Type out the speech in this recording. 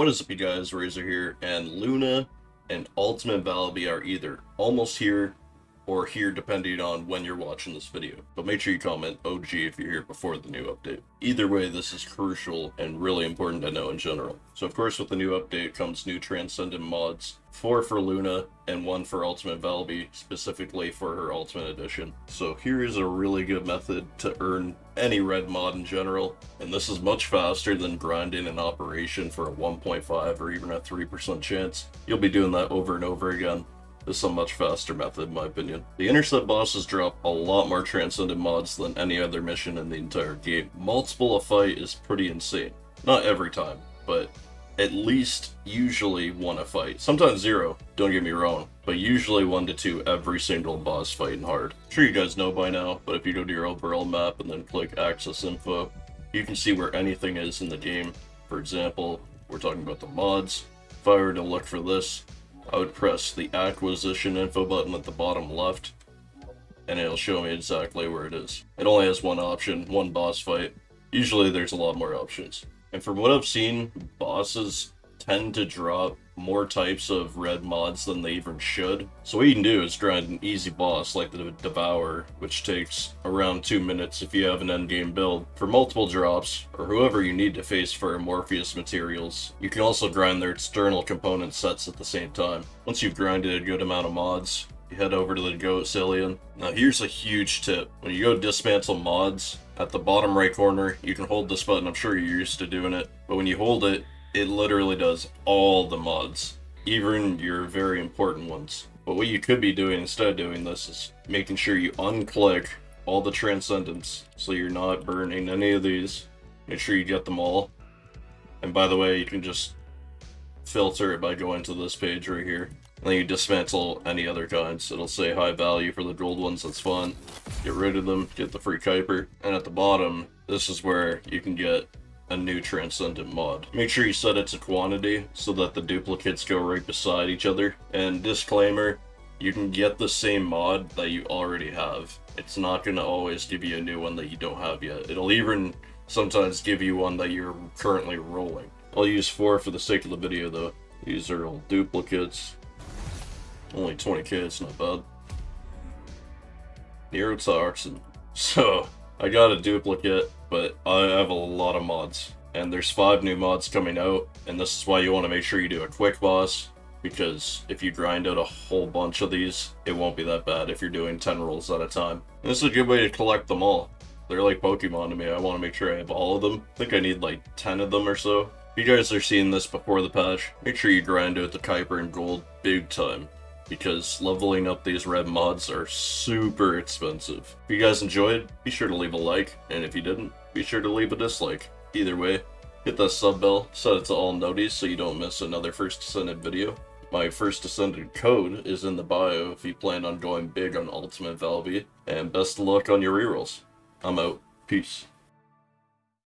What is up you guys, Razor here, and Luna and Ultimate Valby are either almost here or here depending on when you're watching this video. But make sure you comment OG if you're here before the new update. Either way, this is crucial and really important to know in general. So of course with the new update comes new Transcendent mods, four for Luna and one for Ultimate Valby, specifically for her Ultimate Edition. So here is a really good method to earn any red mod in general, and this is much faster than grinding an operation for a 1.5 or even a 3% chance. You'll be doing that over and over again. Is a much faster method in my opinion. The intercept bosses drop a lot more transcendent mods than any other mission in the entire game. Multiple a fight is pretty insane. Not every time, but at least usually one a fight. Sometimes zero, don't get me wrong, but usually one to two every single boss fight in hard. I'm sure you guys know by now, but if you go to your overall map and then click access info, you can see where anything is in the game. For example, we're talking about the mods. If I were to look for this, I would press the acquisition info button at the bottom left, and it'll show me exactly where it is. It only has one option, one boss fight. Usually there's a lot more options. And from what I've seen, bosses tend to drop more types of red mods than they even should. So what you can do is grind an easy boss like the Devour, which takes around 2 minutes if you have an endgame build, for multiple drops, or whoever you need to face for Amorphous materials. You can also grind their external component sets at the same time. Once you've grinded a good amount of mods, you head over to the Goat Cillian. Now here's a huge tip. When you go dismantle mods, at the bottom right corner, you can hold this button, I'm sure you're used to doing it, but when you hold it, it literally does all the mods, even your very important ones. But what you could be doing instead of doing this is making sure you unclick all the transcendence so you're not burning any of these. Make sure you get them all. And by the way, you can just filter it by going to this page right here. And then you dismantle any other kinds. It'll say high value for the gold ones, that's fun. Get rid of them, get the free Kuiper. And at the bottom, this is where you can get a new Transcendent mod. Make sure you set it to quantity so that the duplicates go right beside each other. And disclaimer, you can get the same mod that you already have. It's not going to always give you a new one that you don't have yet. It'll even sometimes give you one that you're currently rolling. I'll use four for the sake of the video though. These are all duplicates. Only 20k, it's not bad. Neurotoxin. So, I got a duplicate, but I have a lot of mods. And there's five new mods coming out, and this is why you want to make sure you do a quick boss, because if you grind out a whole bunch of these, it won't be that bad if you're doing 10 rolls at a time. And this is a good way to collect them all. They're like Pokemon to me, I want to make sure I have all of them. I think I need like 10 of them or so. If you guys are seeing this before the patch, make sure you grind out the Kuiper and Gold big time because leveling up these red mods are super expensive. If you guys enjoyed, be sure to leave a like, and if you didn't, be sure to leave a dislike. Either way, hit that sub bell, set it to all noties so you don't miss another First Descendant video. My First Descendant code is in the bio if you plan on going big on Ultimate Valby, and best of luck on your rerolls. I'm out. Peace.